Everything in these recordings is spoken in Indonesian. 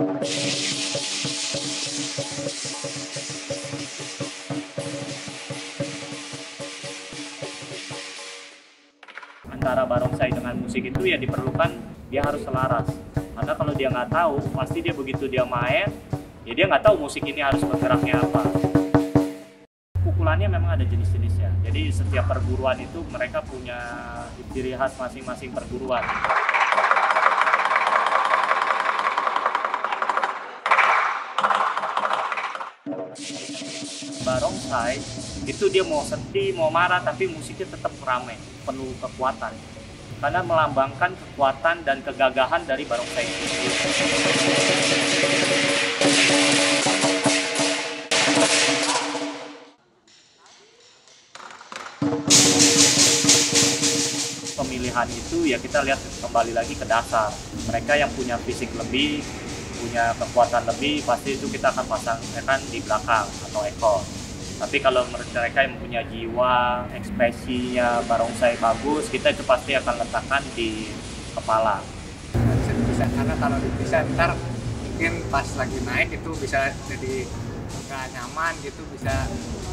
antara barongsai dengan musik itu ya diperlukan dia harus selaras. Karena kalau dia nggak tahu pasti dia begitu dia main ya dia nggak tahu musik ini harus bergeraknya apa. Pukulannya memang ada jenis-jenisnya. Jadi setiap perguruan itu mereka punya ciri khas masing-masing perguruan barongsai itu dia mau sedih mau marah tapi musiknya tetap ramai penuh kekuatan. Karena melambangkan kekuatan dan kegagahan dari barongsai itu pemilihan itu ya kita lihat kembali lagi ke dasar. Mereka yang punya fisik lebih punya kekuatan lebih pasti itu kita akan pasangkan di belakang atau ekor tapi kalau mereka yang punya jiwa ekspresinya barongsai bagus kita itu pasti akan letakkan di kepala. Bisa dipisah karena kalau dipisah ntar mungkin pas lagi naik itu bisa jadi nggak nyaman gitu bisa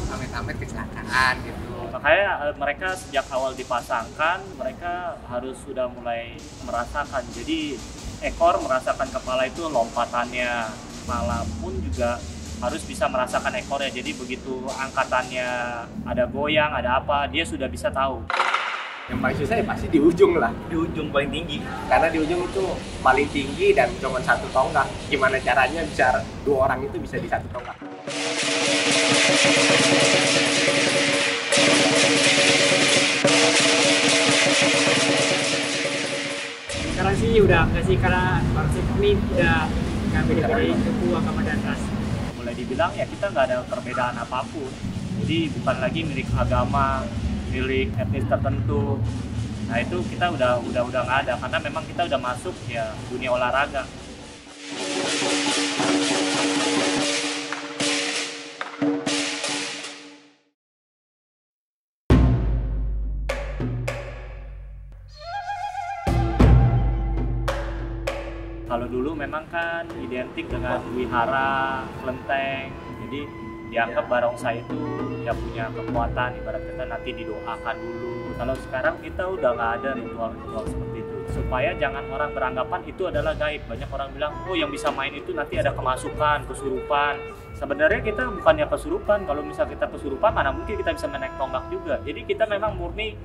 amit-amit kecelakaan gitu. Makanya eh, mereka sejak awal dipasangkan mereka harus sudah mulai merasakan. Jadi ekor merasakan kepala itu lompatannya. Kepala pun juga harus bisa merasakan ekornya jadi begitu angkatannya ada goyang ada apa dia sudah bisa tahu. Yang paling susah ya pasti di ujung lah. Di ujung paling tinggi. Karena di ujung itu paling tinggi dan cuma satu tonggak. Gimana caranya bisa dua orang itu bisa di satu tonggak? Sekarang sih udah enggak sih karena konsep ini udah nggak beda-beda suku agama dan ras mulai dibilang ya kita nggak ada perbedaan apa pun. Jadi bukan lagi milik agama milik etnis tertentu. Nah itu kita udah udah udah nggak ada karena memang kita udah masuk ya dunia olahraga kalau dulu memang kan identik dengan wihara, kelenteng. Jadi dianggap barongsai itu ya punya kekuatan ibarat kata nanti didoakan dulu. Kalau sekarang kita udah nggak ada ritual-ritual seperti itu. Supaya jangan orang beranggapan itu adalah gaib. Banyak orang bilang, oh yang bisa main itu nanti ada kemasukan, kesurupan. Sebenarnya kita bukannya kesurupan. Kalau misal kita kesurupan, mana mungkin kita bisa menaik tonggak juga. Jadi kita memang murni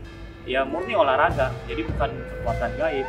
ya murni olahraga. Jadi bukan kekuatan gaib.